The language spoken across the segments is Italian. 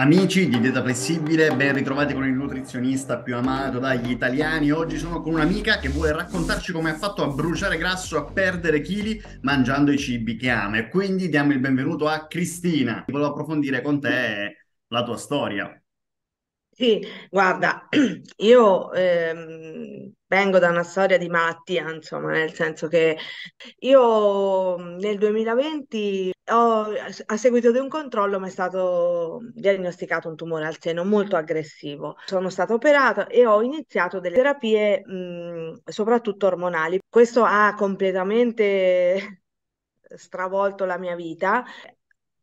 Amici di Dieta Flessibile, ben ritrovati con il nutrizionista più amato dagli italiani. Oggi sono con un'amica che vuole raccontarci come ha fatto a bruciare grasso, a perdere chili mangiando i cibi che ama. E quindi diamo il benvenuto a Cristina. Volevo approfondire con te la tua storia. Sì, guarda, io ehm, vengo da una storia di malattia, insomma, nel senso che io nel 2020 ho, a seguito di un controllo mi è stato diagnosticato un tumore al seno molto aggressivo. Sono stata operata e ho iniziato delle terapie mh, soprattutto ormonali. Questo ha completamente stravolto la mia vita.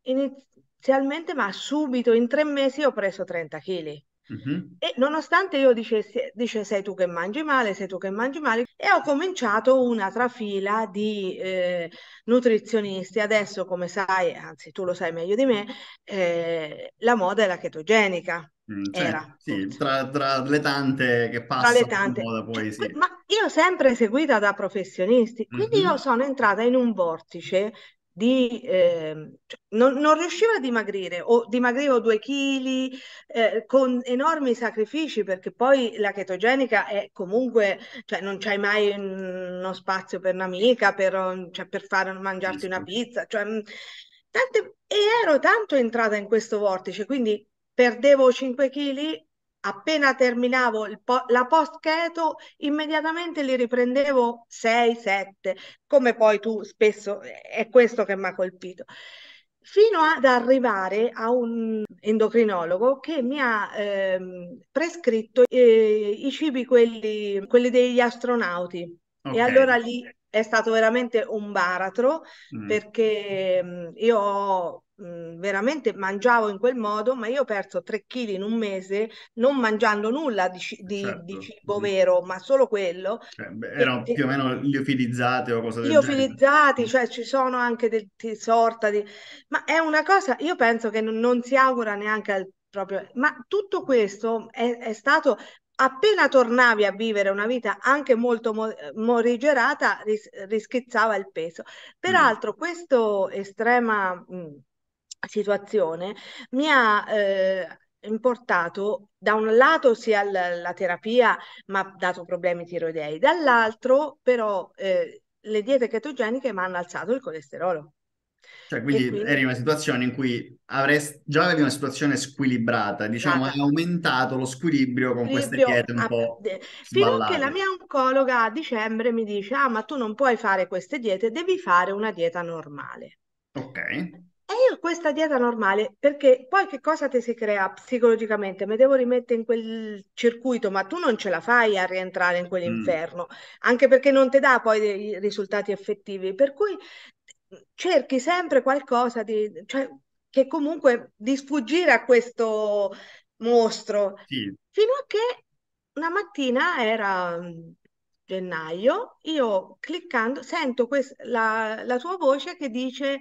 Inizialmente, ma subito in tre mesi ho preso 30 kg. Mm-hmm. E nonostante io dicessi, dice sei tu che mangi male, sei tu che mangi male, e ho cominciato una trafila di eh, nutrizionisti. Adesso, come sai, anzi tu lo sai meglio di me, eh, la moda è la chetogenica. Mm, Era, sì, tra, tra, le tante che passano tra le tante. Moda, poi, sì. Ma io sempre seguita da professionisti, quindi mm-hmm. io sono entrata in un vortice di, eh, non, non, riuscivo a dimagrire o dimagrivo due chili eh, con enormi sacrifici perché poi la chetogenica è comunque, cioè non c'hai mai uno spazio per un'amica, per, cioè, per fare, mangiarti una pizza, cioè, mm, tante, e ero tanto entrata in questo vortice, quindi perdevo 5 kg appena terminavo po- la post keto, immediatamente li riprendevo 6, 7, come poi tu spesso è questo che mi ha colpito. Fino ad arrivare a un endocrinologo che mi ha ehm, prescritto eh, i cibi, quelli, quelli degli astronauti. Okay. E allora lì è stato veramente un baratro mm. perché mh, io mh, veramente mangiavo in quel modo, ma io ho perso 3 kg in un mese non mangiando nulla di, di, certo. di cibo vero, ma solo quello. Cioè, erano e, più o meno liofilizzati o cose del liofilizzati, genere. cioè ci sono anche del, di sorta di... Ma è una cosa, io penso che non, non si augura neanche al proprio... Ma tutto questo è, è stato appena tornavi a vivere una vita anche molto morigerata, ris- rischizzava il peso. Peraltro, mm. questa estrema mh, situazione mi ha eh, importato da un lato sia la, la terapia, ma ha dato problemi tiroidei, dall'altro però eh, le diete ketogeniche mi hanno alzato il colesterolo. Cioè, quindi, quindi, eri in una situazione in cui avresti, già avevi una situazione squilibrata, diciamo, hai aumentato lo squilibrio con queste diete un po' Fino a che la mia oncologa a dicembre mi dice, ah, ma tu non puoi fare queste diete, devi fare una dieta normale. Ok. E io questa dieta normale, perché poi che cosa ti si crea psicologicamente? Mi devo rimettere in quel circuito, ma tu non ce la fai a rientrare in quell'inferno, mm. anche perché non ti dà poi dei risultati effettivi. Per cui cerchi sempre qualcosa di, cioè, che comunque di sfuggire a questo mostro. Sì. Fino a che una mattina era mm, gennaio, io cliccando sento quest- la, la tua voce che dice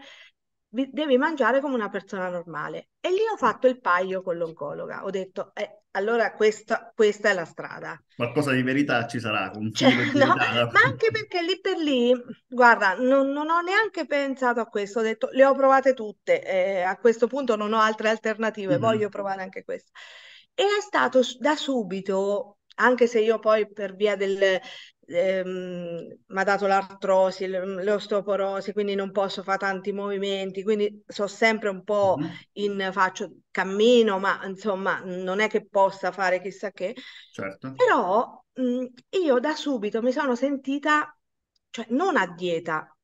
devi mangiare come una persona normale. E lì ho fatto il paio con l'oncologa. Ho detto, eh, allora questa, questa, è la strada. Qualcosa di verità ci sarà. Cioè, no, ma anche perché lì per lì, guarda, non, non, ho neanche pensato a questo. Ho detto, le ho provate tutte. Eh, a questo punto non ho altre alternative, mm-hmm. voglio provare anche questa. E è stato da subito anche se io poi per via del, ehm, mi ha dato l'artrosi, l'osteoporosi, quindi non posso fare tanti movimenti, quindi so sempre un po' in faccio cammino, ma insomma non è che possa fare chissà che. Certo. Però mh, io da subito mi sono sentita, cioè non a dieta,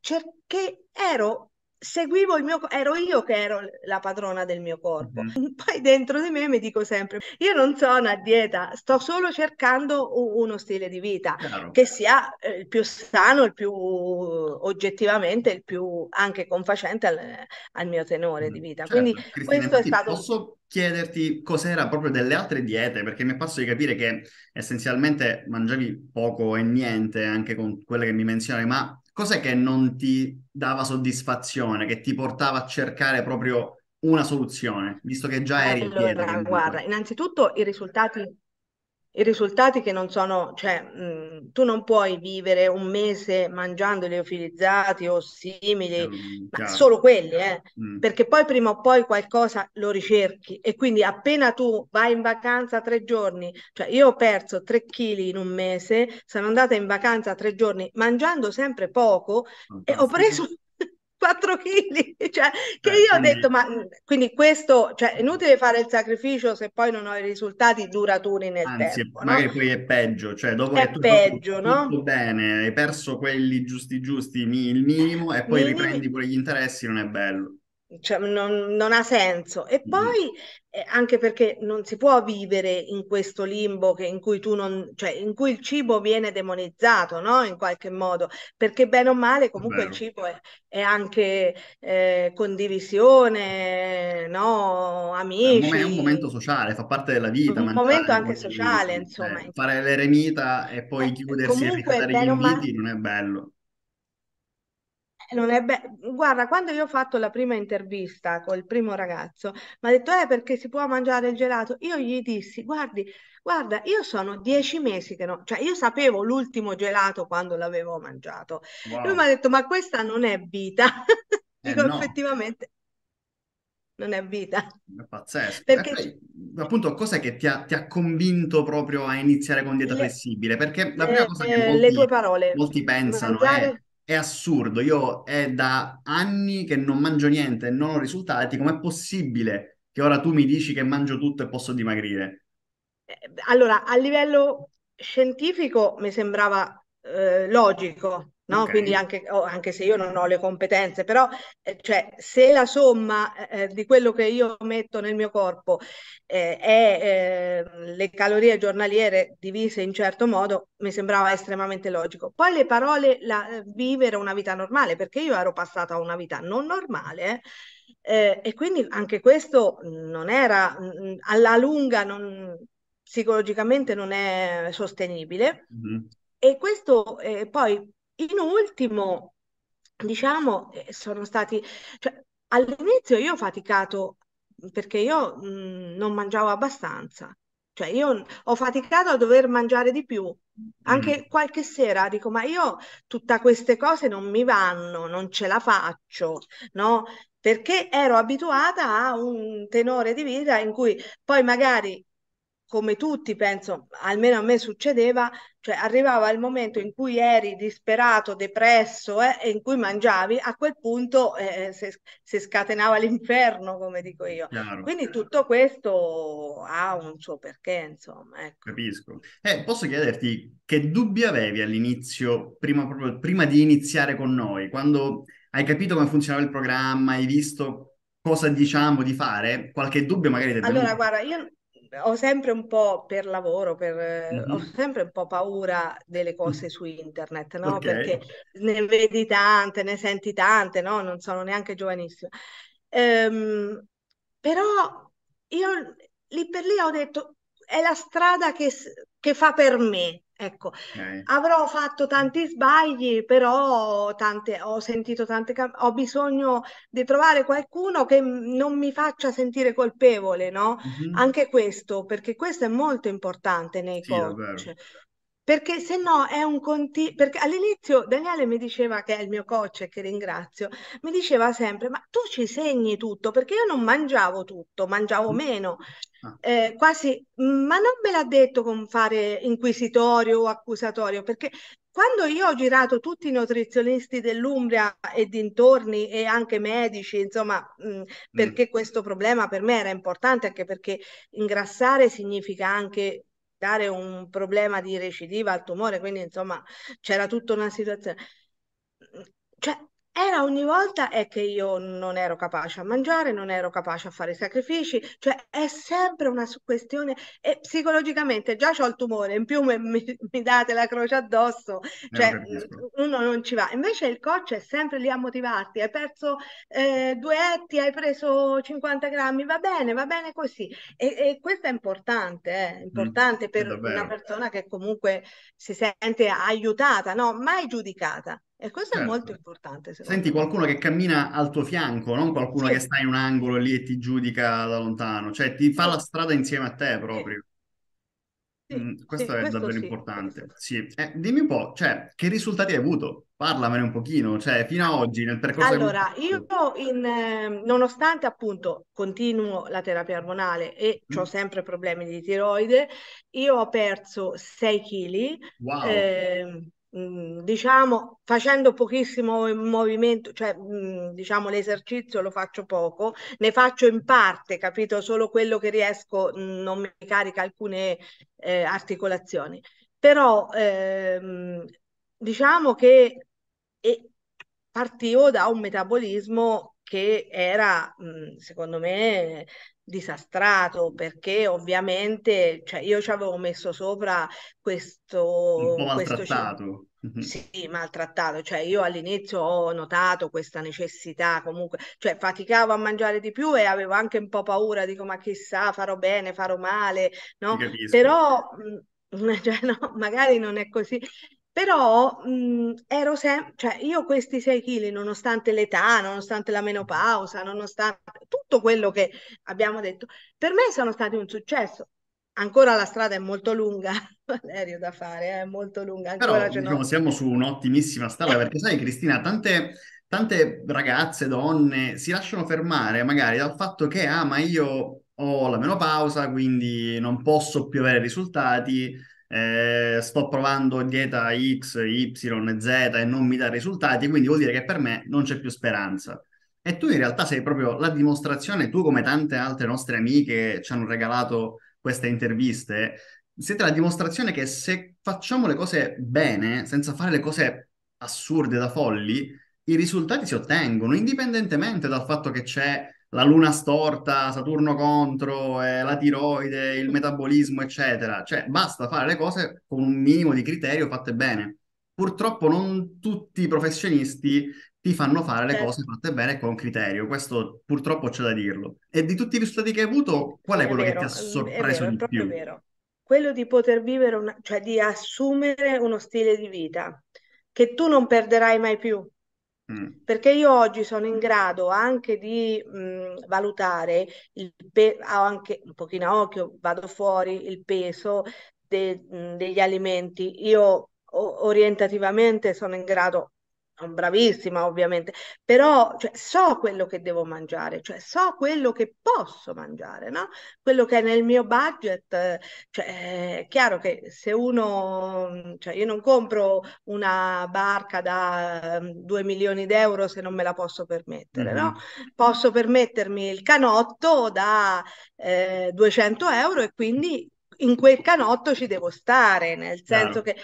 perché ero seguivo il mio, ero io che ero la padrona del mio corpo. Mm-hmm. Poi dentro di me mi dico sempre, io non sono a dieta, sto solo cercando uno stile di vita Chiaro. che sia eh, il più sano, il più oggettivamente, il più anche confacente al, al mio tenore mm, di vita. Certo. Quindi Cristina, questo è stato... Posso chiederti cos'era proprio delle altre diete, perché mi è passato di capire che essenzialmente mangiavi poco e niente anche con quelle che mi mencionavi, ma cos'è che non ti dava soddisfazione, che ti portava a cercare proprio una soluzione, visto che già eri allora, guarda, innanzitutto i risultati i risultati che non sono, cioè mh, tu non puoi vivere un mese mangiando liofilizzati o simili, Mm, ma solo quelli, eh, Mm, perché poi prima o poi qualcosa lo ricerchi e quindi appena tu vai in vacanza tre giorni, cioè io ho perso tre chili in un mese, sono andata in vacanza tre giorni mangiando sempre poco e ho fantastico. preso 4 kg, cioè che Beh, io ho detto, ma quindi questo, cioè è inutile fare il sacrificio se poi non ho i risultati duraturi nel Anzi, tempo, no? magari poi è peggio, cioè dopo che È tu hai fatto peggio, tutto no? bene, hai perso quelli giusti giusti, il minimo, e poi Minimi, riprendi pure gli interessi, non è bello. Cioè, non, non ha senso. E Mm, poi eh, anche perché non si può vivere in questo limbo che, in cui tu non, cioè in cui il cibo viene demonizzato, no? In qualche modo, perché bene o male comunque il vero. cibo è, è anche eh, condivisione, no? Mom- è un momento Amici, sociale, fa parte della vita un momento anche sociale, insomma. eh, fare l'eremita e poi Eh, chiudersi e comunque, rifiutare gli o male, inviti non è bello. Eh, Non è be- Guarda, quando io ho fatto la prima intervista col primo ragazzo, mi ha detto, eh, perché si può mangiare il gelato? Io gli dissi, guardi, guarda, io sono dieci mesi che no, cioè io sapevo l'ultimo gelato quando l'avevo mangiato. Lui mi ha Wow, detto, ma questa non è vita. eh Dico, no. effettivamente, non è vita. È pazzesco. E Perché poi, appunto, cos'è che ti ha, ti ha convinto proprio a iniziare con dieta le, flessibile? Perché la prima cosa che eh, le tue molti, parole, molti pensano mangiare è assurdo, io è da anni che non mangio niente e non ho risultati, com'è possibile che ora tu mi dici che mangio tutto e posso dimagrire? Eh, Allora, a livello scientifico mi sembrava eh, logico, No? Quindi anche, oh, anche se io non ho le competenze, però eh, cioè, se la somma eh, di quello che io metto nel mio corpo eh, è eh, le calorie giornaliere divise in certo modo, mi sembrava estremamente logico. Poi le parole, la- eh, vivere una vita normale, perché io ero passata a una vita non normale. eh, e quindi anche questo non era mh, alla lunga, non, psicologicamente non è sostenibile. Mhm. E questo eh, poi in ultimo, diciamo, eh, sono stati, cioè, all'inizio io ho faticato perché io mh, non mangiavo abbastanza, cioè io ho faticato a dover mangiare di più. Anche qualche sera dico, ma io tutte queste cose non mi vanno, non ce la faccio, no? Perché ero abituata a un tenore di vita in cui poi magari come tutti, penso, almeno a me succedeva, cioè arrivava il momento in cui eri disperato, depresso, eh, e in cui mangiavi, a quel punto eh, si, si scatenava l'inferno, come dico io. Chiaro. Quindi tutto questo ha un suo perché, insomma, ecco. Capisco. Eh, posso chiederti che dubbi avevi all'inizio, prima, proprio, prima di iniziare con noi, quando hai capito come funzionava il programma, hai visto cosa diciamo di fare? Qualche dubbio magari ti è Allora, venuto? guarda, io ho sempre un po' per lavoro, per, eh, ho sempre un po' paura delle cose su internet, no? Ok. Perché ne vedi tante, ne senti tante, no? Non sono neanche giovanissima. Ehm, però io lì per lì ho detto, è la strada che, che fa per me. Ecco, Ok. avrò fatto tanti sbagli, però tante, ho sentito tante, ho bisogno di trovare qualcuno che non mi faccia sentire colpevole, no? Mhm. Anche questo, perché questo è molto importante nei Sì, coach. Perché se no è un continuo. Perché all'inizio Daniele mi diceva che è il mio coach e che ringrazio, mi diceva sempre: Ma tu ci segni tutto? Perché io non mangiavo tutto, mangiavo meno. Ah, Eh, quasi, ma non me l'ha detto con fare inquisitorio o accusatorio, perché quando io ho girato tutti i nutrizionisti dell'Umbria e dintorni e anche medici, insomma, mh, mm, perché questo problema per me era importante, anche perché ingrassare significa anche dare un problema di recidiva al tumore, quindi insomma c'era tutta una situazione. Cioè, era ogni volta è che io non ero capace a mangiare, non ero capace a fare sacrifici, cioè è sempre una questione e psicologicamente già ho il tumore, in più mi, mi- date la croce addosso, eh, cioè uno non ci va. Invece il coach è sempre lì a motivarti, hai perso eh, due etti, hai preso 50 grammi, va bene, va bene così. E, e questo è importante, eh, Mm, importante è per una persona che comunque si sente aiutata, no? Mai giudicata. E questo è molto Certo. importante, Senti me. qualcuno che cammina al tuo fianco, non qualcuno che Sì, sta in un angolo lì e ti giudica da lontano, cioè ti fa la strada insieme a te proprio. Sì, Mm, questo sì, è questo davvero importante. Eh, dimmi un po', cioè, che risultati hai avuto? Parlamene un pochino, cioè, fino ad oggi, nel percorso che Allora, io in, eh, nonostante appunto continuo la terapia ormonale e ho Mm, sempre problemi di tiroide, io ho perso 6 kg, Wow, diciamo facendo pochissimo movimento, cioè mh, diciamo l'esercizio lo faccio poco, ne faccio in parte, capito? Solo quello che riesco, mh, non mi carica alcune eh, articolazioni. Però ehm, diciamo che e partivo da un metabolismo che era, mh, secondo me, disastrato, perché ovviamente, cioè io ci avevo messo sopra questo, questo maltrattato. Sì, maltrattato, cioè io all'inizio ho notato questa necessità comunque, cioè faticavo a mangiare di più e avevo anche un po' paura, dico ma chissà, farò bene, farò male, no? Però, mh, cioè, no, magari non è così. Però mh, ero sempre, cioè io questi 6 kg, nonostante l'età, nonostante la menopausa, nonostante tutto quello che abbiamo detto, per me sono stati un successo. Ancora la strada è molto lunga, Valerio, da fare, è molto lunga, ancora Però, diciamo, siamo su un'ottimissima strada perché sai, Cristina, tante, tante ragazze, donne si lasciano fermare magari dal fatto che, ah, ma io ho la menopausa, quindi non posso più avere risultati, eh, sto provando dieta X, Y, Z e non mi dà risultati, quindi vuol dire che per me non c'è più speranza. E tu in realtà sei proprio la dimostrazione, tu come tante altre nostre amiche ci hanno regalato queste interviste siete la dimostrazione che se facciamo le cose bene, senza fare le cose assurde da folli, i risultati si ottengono, indipendentemente dal fatto che c'è la luna storta, Saturno contro, eh, la tiroide, il metabolismo, eccetera. Cioè, basta fare le cose con un minimo di criterio fatte bene. Purtroppo non tutti i professionisti ti fanno fare le cose Certo, fatte bene con criterio. Questo purtroppo c'è da dirlo. E di tutti i risultati che hai avuto, qual è è quello che ti ha vero, mm, sorpreso vero, è di più? vero. Quello di poter vivere, una, cioè di assumere uno stile di vita che tu non perderai mai più. Mm. Perché io oggi sono in grado anche di mh, valutare il pe- ho anche un pochino a occhio, vado fuori il peso de- mh, degli alimenti. Io o- orientativamente sono in grado, bravissima ovviamente, però cioè, so quello che devo mangiare, cioè so quello che posso mangiare, no? Quello che è nel mio budget, cioè, è chiaro che se uno, cioè io non compro una barca da 2 milioni di euro se non me la posso permettere, no? Mhm. Posso permettermi il canotto da eh, 200 euro e quindi in quel canotto ci devo stare, nel senso Chiaro. che,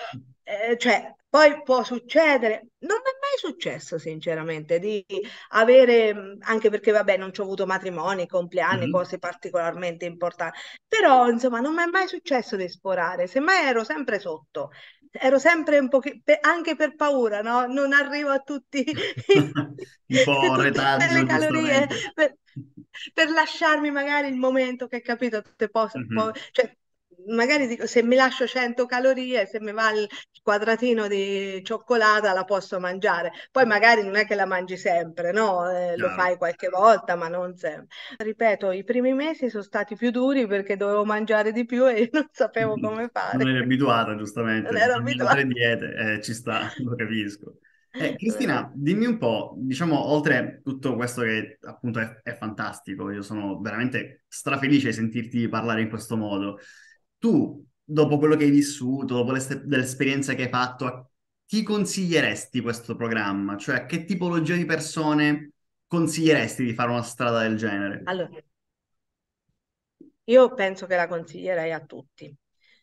eh, cioè, poi può succedere, non è mai successo sinceramente di avere, mh, anche perché vabbè non ci ho avuto matrimoni, compleanni, Mhm. cose particolarmente importanti, però insomma non mi è mai successo di sforare, semmai ero sempre sotto ero sempre un pochino, anche per paura, no? Non arrivo a tutti, Un po' tutte le retaggio, calorie per, per lasciarmi magari il momento che capito, te posso, po- Mhm. cioè, magari dico, se mi lascio 100 calorie, se mi va il quadratino di cioccolata la posso mangiare. Poi magari non è che la mangi sempre, no? Eh, lo fai qualche volta, ma non sempre. Ripeto, i primi mesi sono stati più duri perché dovevo mangiare di più e non sapevo come Non fare. eri abituata, Non giustamente. ero Ogni altre abituata. diete, eh, ci sta, lo capisco. Eh, Cristina, dimmi un po', diciamo, oltre tutto questo che appunto è, è fantastico, io sono veramente strafelice di sentirti parlare in questo modo. Tu, dopo quello che hai vissuto, dopo l'esperienza che hai fatto, chi consiglieresti questo programma? Cioè, a che tipologia di persone consiglieresti di fare una strada del genere? Allora, io penso che la consiglierei a tutti,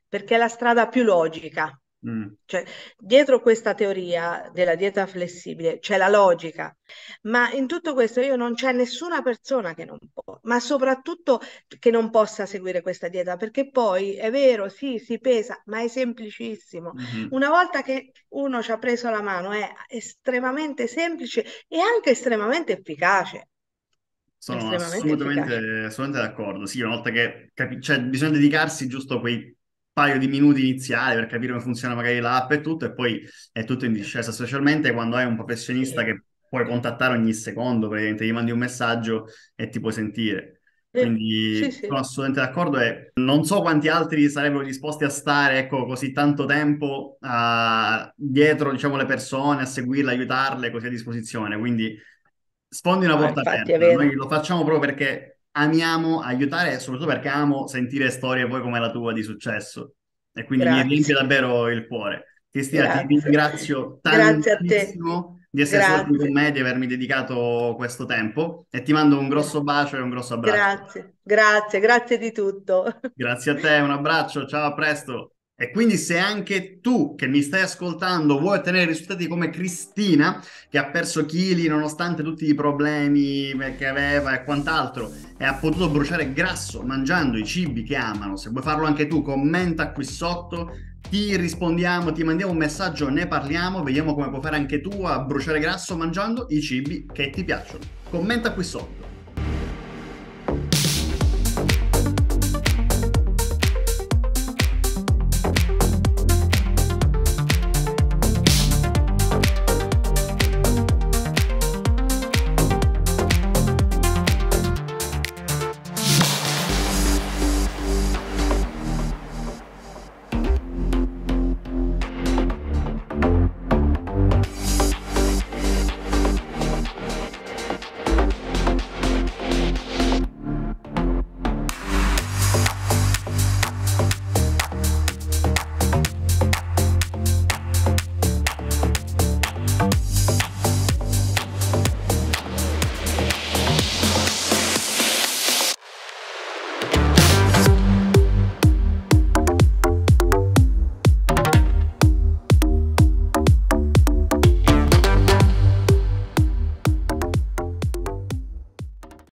perché è la strada più logica. Mm, Cioè, dietro questa teoria della dieta flessibile c'è la logica, ma in tutto questo io non c'è nessuna persona che non può, ma soprattutto che non possa seguire questa dieta, perché poi è vero, sì, si pesa, ma è semplicissimo. mhm. Una volta che uno ci ha preso la mano è estremamente semplice e anche estremamente efficace, Sono estremamente assolutamente, assolutamente d'accordo. Sì, una volta che capi- cioè, bisogna dedicarsi giusto quei paio di minuti iniziali per capire come funziona magari l'app e tutto, e poi è tutto in discesa, specialmente quando hai un professionista che puoi contattare ogni secondo, praticamente gli mandi un messaggio e ti puoi sentire. Quindi sì, sì. sono assolutamente d'accordo e non so quanti altri sarebbero disposti a stare, ecco, così tanto tempo uh, dietro, diciamo, le persone, a seguirle, aiutarle così a disposizione. Quindi sfondi una No, porta infatti aperta. Noi lo facciamo proprio perché amiamo aiutare soprattutto perché amo sentire storie poi come la tua di successo. E quindi mi riempie Grazie, davvero il cuore. Cristina, ti grazie. ringrazio Grazie tantissimo di essere stato qui con Grazie, me e di avermi dedicato questo tempo e ti mando un grosso bacio e un grosso abbraccio. grazie, grazie, grazie di tutto. Grazie a te, un abbraccio, ciao, a presto. E quindi se anche tu che mi stai ascoltando vuoi ottenere risultati come Cristina, che ha perso chili nonostante tutti i problemi che aveva e quant'altro, e ha potuto bruciare grasso mangiando i cibi che amano, se vuoi farlo anche tu, commenta qui sotto, ti rispondiamo, ti mandiamo un messaggio, ne parliamo, vediamo come puoi fare anche tu a bruciare grasso mangiando i cibi che ti piacciono. Commenta qui sotto.